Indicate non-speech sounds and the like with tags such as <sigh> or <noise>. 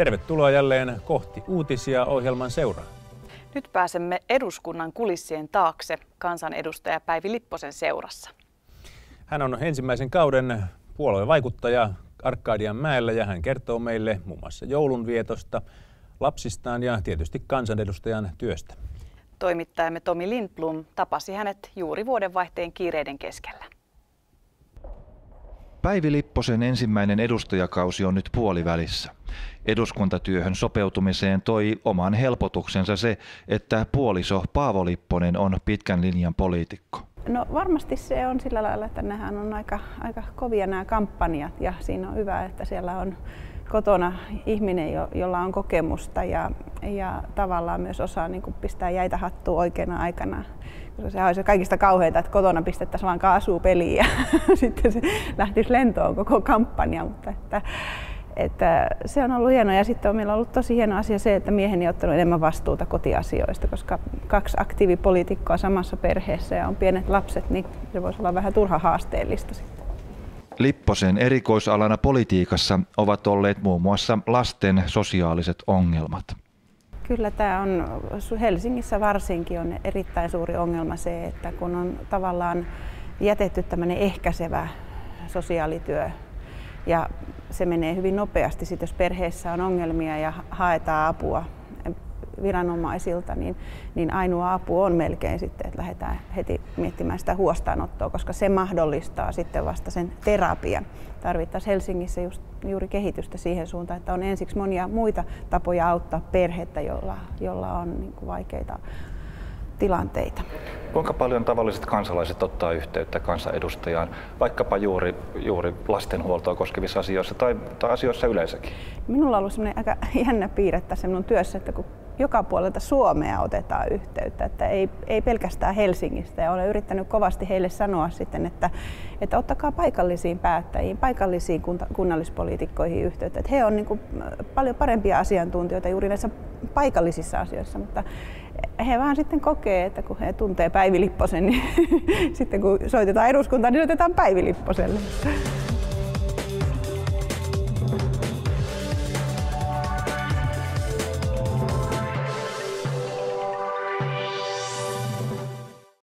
Tervetuloa jälleen kohti uutisia ohjelman seuraa. Nyt pääsemme eduskunnan kulissien taakse kansanedustaja Päivi Lipposen seurassa. Hän on ensimmäisen kauden puoluevaikuttaja Arkadian mäellä ja hän kertoo meille muun muassa joulunvietosta, lapsistaan ja tietysti kansanedustajan työstä. Toimittajamme Tomi Lindblom tapasi hänet juuri vuodenvaihteen kiireiden keskellä. Päivi Lipposen ensimmäinen edustajakausi on nyt puolivälissä. Eduskuntatyöhön sopeutumiseen toi oman helpotuksensa se, että puoliso Paavo Lipponen on pitkän linjan poliitikko. No varmasti se on sillä lailla, että nehän on aika, aika kovia nämä kampanjat ja siinä on hyvä, että siellä on kotona ihminen, jolla on kokemusta ja, ja tavallaan myös osaa niin kuin pistää jäitä hattua oikeana aikana. Koska se olisi kaikista kauheinta, että kotona pistettäisiin vaan kaasua peliin ja <laughs> sitten se lähtisi lentoon koko kampanja. Mutta että, että se on ollut hienoa ja sitten on meillä ollut tosi hieno asia se, että mieheni on ottanut enemmän vastuuta kotiasioista, koska kaksi aktiivipoliitikkoa samassa perheessä ja on pienet lapset, niin se voisi olla vähän turha haasteellista sitten. Lipposen erikoisalana politiikassa ovat olleet muun muassa lasten sosiaaliset ongelmat. Kyllä tämä on, Helsingissä varsinkin on erittäin suuri ongelma se, että kun on tavallaan jätetty tämmöinen ehkäisevä sosiaalityö ja se menee hyvin nopeasti, sit jos perheessä on ongelmia ja haetaan apua viranomaisilta, niin, niin ainoa apu on melkein sitten, että lähdetään heti miettimään sitä huostaanottoa, koska se mahdollistaa sitten vasta sen terapian. Tarvittaisiin Helsingissä just, juuri kehitystä siihen suuntaan, että on ensiksi monia muita tapoja auttaa perhettä, jolla, jolla on niin kuin vaikeita tilanteita. Kuinka paljon tavalliset kansalaiset ottaa yhteyttä kansanedustajaan, vaikkapa juuri, juuri lastenhuoltoa koskevissa asioissa tai, tai asioissa yleensäkin? Minulla on ollut sellainen aika jännä piirre tässä minun työssä, että kun joka puolelta Suomea otetaan yhteyttä, että ei, ei pelkästään Helsingistä. Ja olen yrittänyt kovasti heille sanoa sitten, että, että ottakaa paikallisiin päättäjiin, paikallisiin kunnallispoliitikkoihin yhteyttä. Että he on niin paljon parempia asiantuntijoita juuri näissä paikallisissa asioissa, mutta he vaan sitten kokee, että kun he tuntee Päivi Lipposen, niin <laughs> sitten kun soitetaan eduskuntaan, niin soitetaan Päivi Lipposelle.